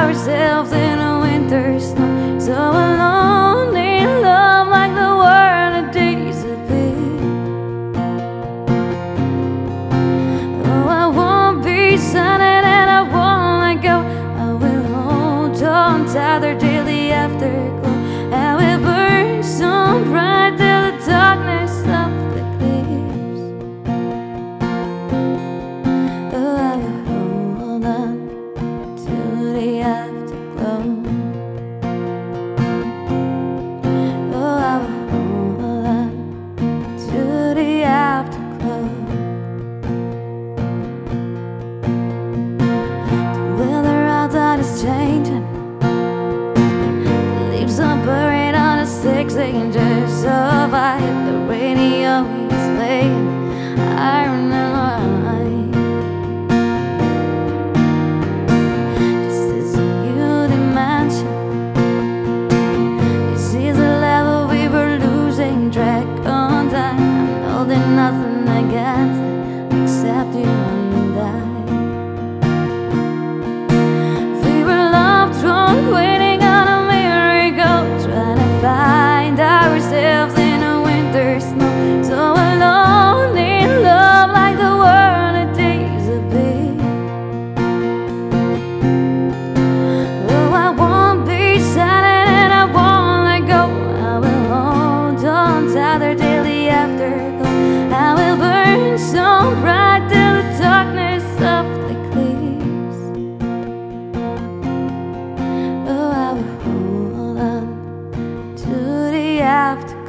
ourselves in a winter snow so alone six angels of light.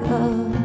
嗯